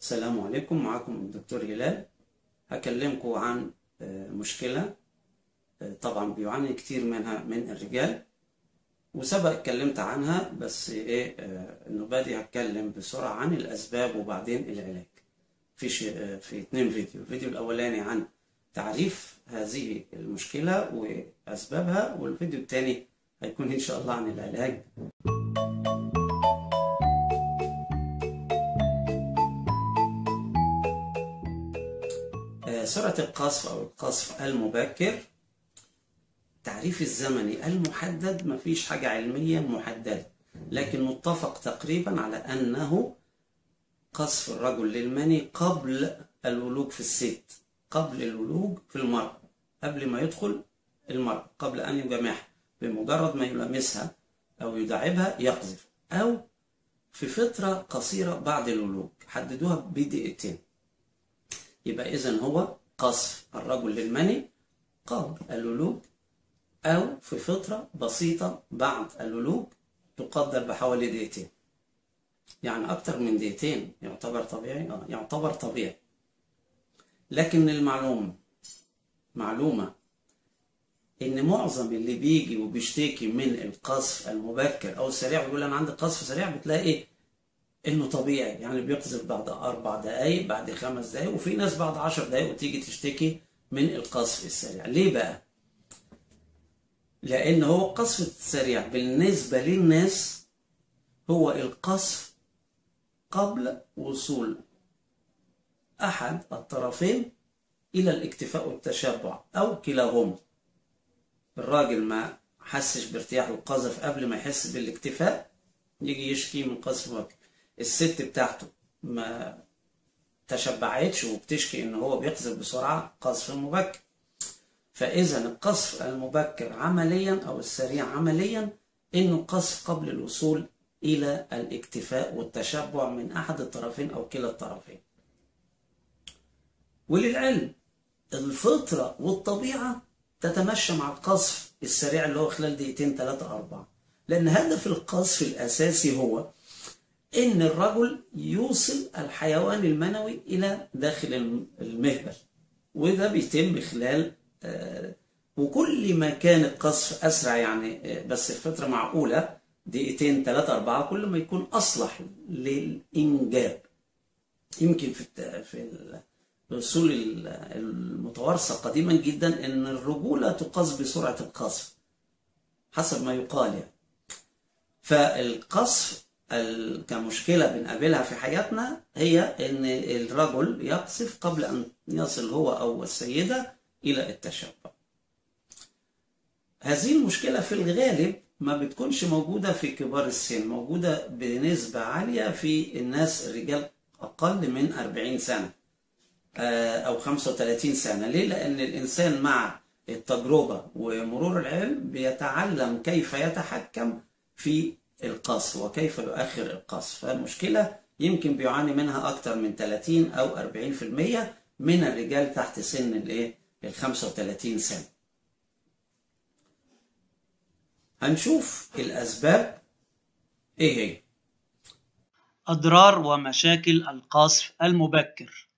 السلام عليكم. معكم الدكتور هلال. هكلمكم عن مشكلة طبعا بيعاني كتير منها من الرجال وسبق اتكلمت عنها بس إيه النوبة دي هتكلم بسرعة عن الأسباب وبعدين العلاج. في في اتنين فيديو. الفيديو الأولاني عن تعريف هذه المشكلة وأسبابها والفيديو الثاني هيكون إن شاء الله عن العلاج. سرعة القصف أو القصف المبكر التعريف الزمني المحدد مفيش حاجة علمية محددة لكن متفق تقريبا على أنه قصف الرجل للمني قبل الولوج في الست قبل الولوج في المرأة قبل ما يدخل المرأة قبل أن يجامعها بمجرد ما يلامسها أو يداعبها يقذف أو في فترة قصيرة بعد الولوج حددوها بدقيقتين. يبقى إذا هو قصف الرجل للمني قبل الولوج أو في فترة بسيطة بعد الولوج تقدر بحوالي دقيقتين يعني أكتر من دقيقتين يعتبر طبيعي؟ آه يعتبر طبيعي لكن المعلومة معلومة إن معظم اللي بيجي وبيشتكي من القصف المبكر أو السريع ويقول أنا عندي قصف سريع بتلاقي إيه؟ إنه طبيعي يعني بيقذف بعد أربع دقايق بعد خمس دقايق وفي ناس بعد عشر دقايق وتيجي تشتكي من القصف السريع. ليه بقى؟ لأن هو القصف السريع بالنسبة للناس هو القصف قبل وصول أحد الطرفين إلى الاكتفاء والتشبع أو كلاهما. الراجل ما حسش بارتياح القذف قبل ما يحس بالاكتفاء يجي يشكي من قذف مبكر الست بتاعته ما تشبعتش وبتشكي إن هو بيقذف بسرعة قذف مبكر فإذا القذف المبكر عمليا أو السريع عمليا إنه قذف قبل الوصول إلى الاكتفاء والتشبع من أحد الطرفين أو كلا الطرفين. وللعلم الفطرة والطبيعة تتمشى مع القذف السريع اللي هو خلال دقيقتين ثلاثة أربعة. لأن هدف القذف الأساسي هو إن الرجل يوصل الحيوان المنوي إلى داخل المهبل وده بيتم خلال آه وكل ما كان القذف أسرع يعني آه بس في فترة معقولة دقيقتين ثلاثة أربعة كل ما يكون أصلح للإنجاب. يمكن في في الأصول المتوارثة قديما جدا أن الرجولة تقاس بسرعة القذف حسب ما يقال يعني. فالقذف كمشكلة بنقابلها في حياتنا هي أن الرجل يقذف قبل أن يصل هو أو السيدة إلى التشبع هذه المشكلة في الغالب ما بتكونش موجودة في كبار السن موجودة بنسبة عالية في الناس الرجال أقل من 40 سنة أو 35 سنة ليه؟ لأن الإنسان مع التجربة ومرور العلم بيتعلم كيف يتحكم في القصف وكيف يؤخر القصف فالمشكلة يمكن بيعاني منها أكثر من 30 أو 40% من الرجال تحت سن الإيه؟ ال 35 سنة. هنشوف الأسباب. إيه هي؟ أضرار ومشاكل القصف المبكر.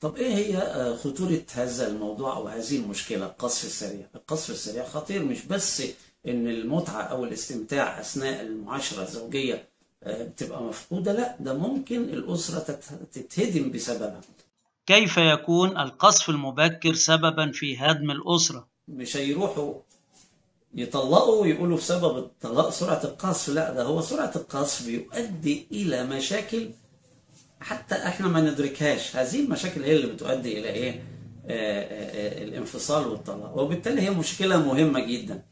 طب إيه هي خطورة هذا الموضوع أو هذه المشكلة؟ القصف السريع. القصف السريع خطير مش بس إن المتعة أو الاستمتاع أثناء المعاشرة الزوجية بتبقى مفقودة لا ده ممكن الأسرة تتهدم بسببها. كيف يكون القصف المبكر سببا في هدم الأسرة؟ مش هيروحوا يطلقوا ويقولوا بسبب الطلاق سرعة القصف لا ده هو سرعة القصف بيؤدي إلى مشاكل حتى إحنا ما ندركهاش. هذه المشاكل هي اللي بتؤدي إلى إيه؟ آآ آآ الانفصال والطلاق وبالتالي هي مشكلة مهمة جدا.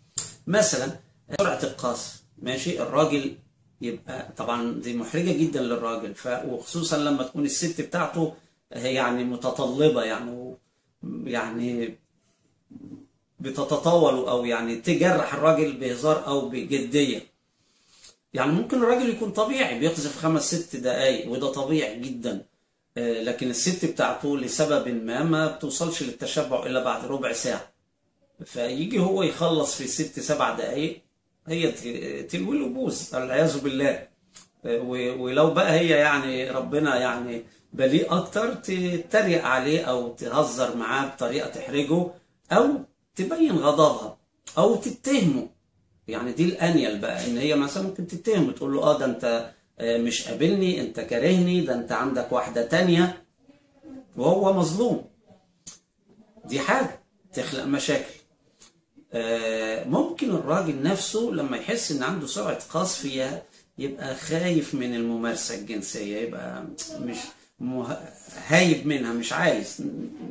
مثلا سرعة القصف ماشي؟ الراجل يبقى طبعا دي محرجة جدا للراجل. ف وخصوصا لما تكون الست بتاعته يعني متطلبة يعني يعني بتتطاول أو يعني تجرح الراجل بهزار أو بجدية. يعني ممكن الراجل يكون طبيعي بيقذف خمس ست دقايق وده طبيعي جدا. لكن الست بتاعته لسبب ما ما بتوصلش للتشبع إلا بعد ربع ساعة. فيجي هو يخلص في ست سبع دقايق هي تلوي له بوز والعياذ بالله. ولو بقى هي يعني ربنا يعني بليء أكتر تتريق عليه أو تهزر معاه بطريقة تحرجه أو تبين غضبها أو تتهمه. يعني دي الأنيل بقى إن هي مثلا ممكن تتهم تقول له آه ده أنت آه، مش قابلني أنت كارهني ده أنت عندك واحدة تانية. وهو مظلوم. دي حاجة تخلق مشاكل. ممكن الراجل نفسه لما يحس إن عنده سرعة قذف ي- يبقى خايف من الممارسة الجنسية يبقى مش هايب منها مش عايز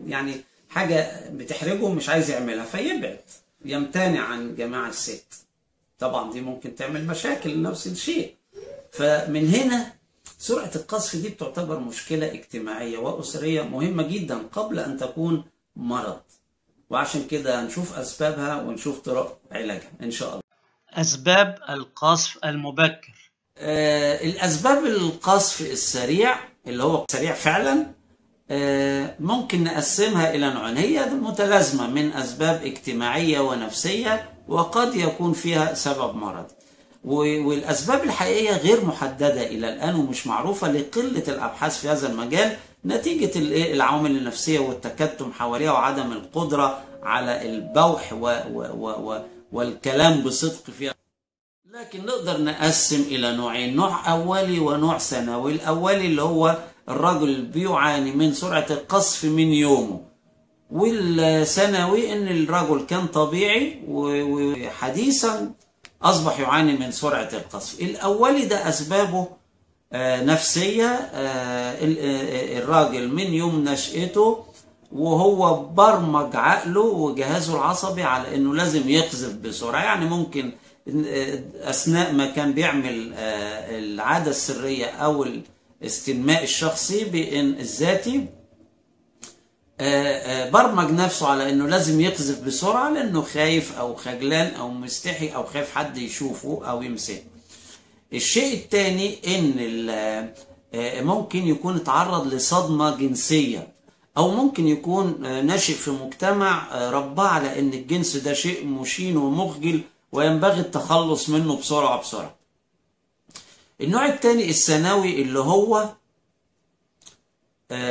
يعني حاجة بتحرجه مش عايز يعملها فيبعد يمتنع عن جماع الست. طبعا دي ممكن تعمل مشاكل نفس الشيء. فمن هنا سرعة القذف دي بتعتبر مشكلة اجتماعية وأسرية مهمة جدا قبل أن تكون مرض. وعشان كده هنشوف أسبابها ونشوف طرق علاجها إن شاء الله. أسباب القذف المبكر. آه الأسباب القذف السريع اللي هو سريع فعلا آه ممكن نقسمها إلى نوعين. هي متلازمة من أسباب اجتماعية ونفسية وقد يكون فيها سبب مرض. و- والأسباب الحقيقية غير محددة إلى الآن ومش معروفة لقلة الأبحاث في هذا المجال نتيجة الإيه؟ العوامل النفسية والتكتم حواليها وعدم القدرة على البوح و و و و والكلام بصدق فيها. لكن نقدر نقسم إلى نوعين نوع أولي ونوع ثانوي. الأولي اللي هو الرجل بيعاني من سرعة القذف من يومه والثانوي إن الرجل كان طبيعي وحديثا أصبح يعاني من سرعة القذف الأولي ده أسبابه آه، نفسية آه، آه، الراجل من يوم نشأته وهو برمج عقله وجهازه العصبي على إنه لازم يقذف بسرعة يعني ممكن أثناء ما كان بيعمل العادة السرية أو الاستنماء الشخصي الذاتي برمج نفسه على إنه لازم يقذف بسرعة لأنه خايف أو خجلان أو مستحي أو خايف حد يشوفه أو يمسكه. الشيء الثاني إن آه، ممكن يكون اتعرض لصدمة جنسية أو ممكن يكون آه، ناشئ في مجتمع آه، رباه على إن الجنس ده شيء مشين ومخجل وينبغي التخلص منه بسرعة بسرعة. النوع الثاني الثانوي اللي هو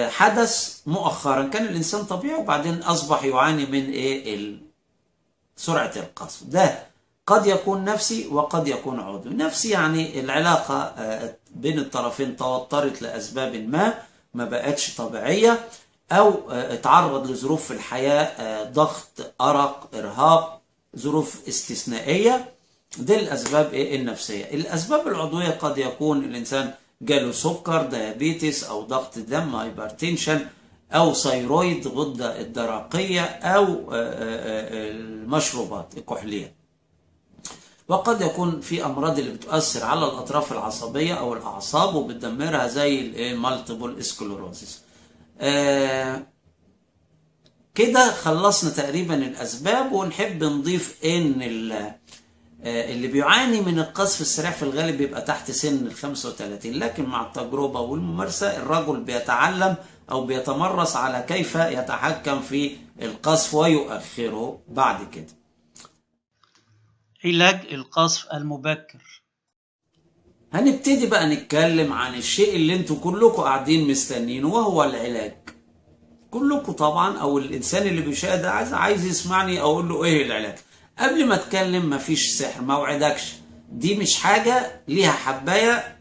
حدث مؤخرا. كان الإنسان طبيعي وبعدين أصبح يعاني من إيه؟ سرعة القذف ده قد يكون نفسي وقد يكون عضوي. نفسي يعني العلاقة آه، بين الطرفين توترت لأسباب ما ما بقتش طبيعية أو آه، اتعرض لظروف في الحياة آه، ضغط أرق إرهاق ظروف استثنائية. دي الأسباب إيه النفسية. الأسباب العضوية قد يكون الإنسان جاله سكر diabetes أو ضغط دم hypertension أو thyroid آه، آه، آه، المشروبات الكحولية. وقد يكون في أمراض اللي بتؤثر على الأطراف العصبية أو الأعصاب وبتدمرها زي ال multiple sclerosis آه كده خلصنا تقريبا الأسباب ونحب نضيف ال- آه، اللي بيعاني من القذف السريع في الغالب بيبقى تحت سن ال 35 لكن مع التجربة والممارسة الرجل بيتعلم أو بيتمرس على كيف يتحكم في القذف ويؤخره بعد كده. علاج القذف المبكر. هنبتدي بقى نتكلم عن الشيء اللي أنتوا كلكم قاعدين مستنينه وهو العلاج. كلكم طبعا أو الإنسان اللي بيشاهد عايز عايز يسمعني أقول له إيه العلاج. قبل ما أتكلم مفيش سحر ما اوعدكش دي مش حاجة ليها حباية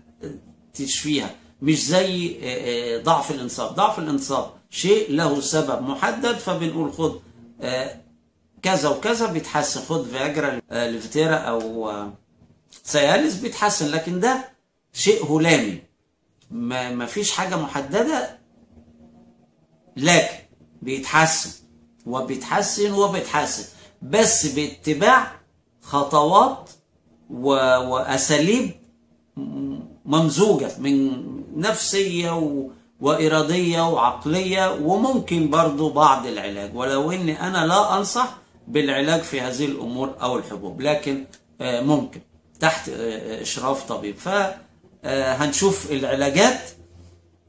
تشفيها. مش زي آه، آه، ضعف الانصاب ضعف الانصاب شيء له سبب محدد فبنقول خد آه، كذا وكذا بيتحسن. خد فياجرا آه، ليفتيرا أو آه، سيالس بيتحسن لكن ده شيء هلامي. ما فيش حاجة محددة لكن بيتحسن. وبيتحسن وبيتحسن. بس باتباع خطوات. وأساليب ممزوجة من نفسية و... وإرادية وعقلية وممكن برضو بعض العلاج. ولو إني أنا لا أنصح بالعلاج في هذه الأمور أو الحبوب لكن آه، ممكن تحت آه، إشراف طبيب. فهنشوف العلاجات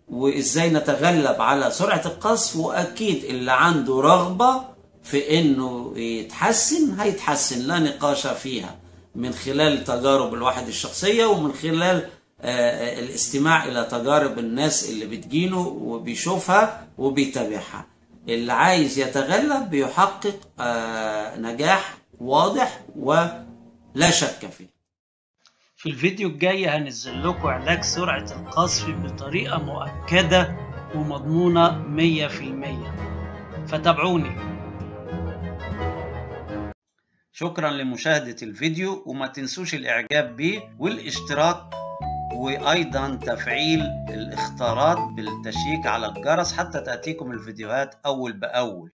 وإزاي نتغلب على سرعة القذف وأكيد اللي عنده رغبة في إنه يتحسن هيتحسن لا نقاش فيها من خلال تجارب الواحد الشخصية ومن خلال آه، الاستماع إلى تجارب الناس اللي بتجيله وبيشوفها وبيتابعها. اللي عايز يتغلب بيحقق آه، نجاح واضح ولا شك فيه. في الفيديو الجاي هنزل لكم علاج سرعة القذف بطريقة مؤكدة ومضمونة 100% فتابعوني. شكرا لمشاهدة الفيديو وما تنسوش الإعجاب بيه والاشتراك وأيضا تفعيل الاختارات بالتشيك على الجرس حتى تأتيكم الفيديوهات أول بأول.